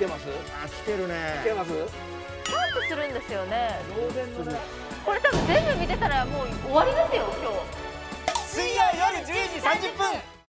てます？あ来てるね。来てます？キャンプするんですよね。当然のね。これ多分全部見てたらもう終わりですよ今日。水曜夜10時30分。